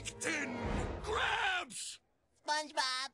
baked in crabs! SpongeBob,